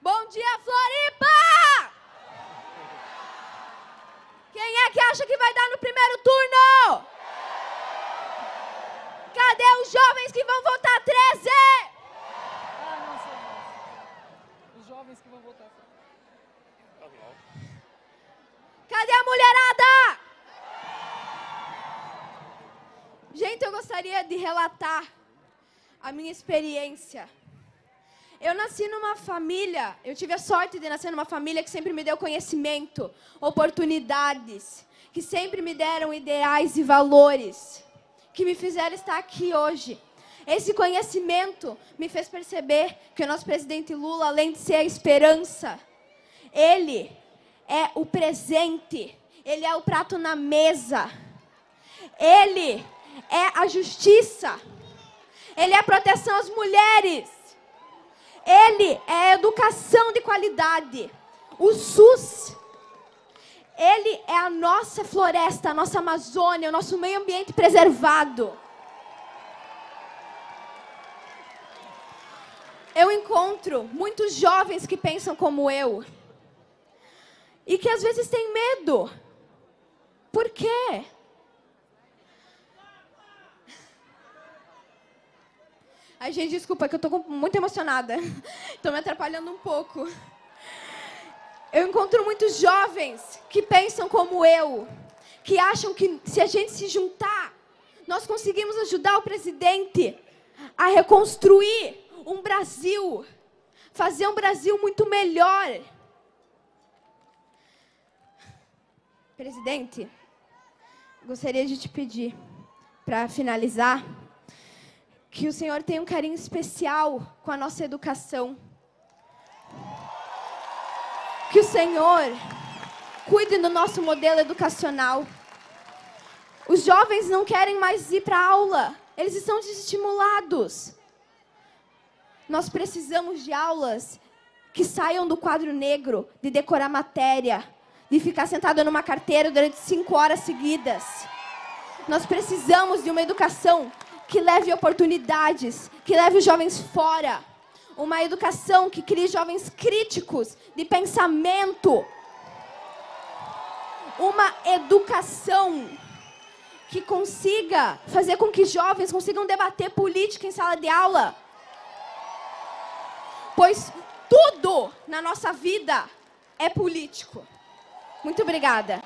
Bom dia, Floripa! Quem é que acha que vai dar no primeiro turno? Cadê os jovens que vão votar 13? Ah, não, são nós. Os jovens que vão votar. Cadê a mulherada? Gente, eu gostaria de relatar a minha experiência. Eu nasci numa família, eu tive a sorte de nascer numa família que sempre me deu conhecimento, oportunidades, que sempre me deram ideais e valores, que me fizeram estar aqui hoje. Esse conhecimento me fez perceber que o nosso presidente Lula, além de ser a esperança, ele é o presente, ele é o prato na mesa, ele é a justiça, ele é a proteção às mulheres, ele é educação de qualidade, o SUS. Ele é a nossa floresta, a nossa Amazônia, o nosso meio ambiente preservado. Eu encontro muitos jovens que pensam como eu e que às vezes têm medo. Por quê? Ai, gente, desculpa, que eu tô muito emocionada. Estou me atrapalhando um pouco. Eu encontro muitos jovens que pensam como eu, que acham que se a gente se juntar, nós conseguimos ajudar o presidente a reconstruir um Brasil, fazer um Brasil muito melhor. Presidente, gostaria de te pedir, para finalizar, que o senhor tenha um carinho especial com a nossa educação. Que o senhor cuide do nosso modelo educacional. Os jovens não querem mais ir para a aula, eles estão desestimulados. Nós precisamos de aulas que saiam do quadro negro, de decorar matéria, de ficar sentado numa carteira durante cinco horas seguidas. Nós precisamos de uma educação que leve oportunidades, que leve os jovens fora. Uma educação que crie jovens críticos de pensamento. Uma educação que consiga fazer com que jovens consigam debater política em sala de aula. Pois tudo na nossa vida é político. Muito obrigada.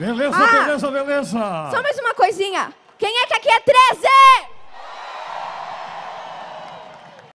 Beleza, Ah! beleza, beleza. Só mais uma coisinha. Quem é que aqui é 13?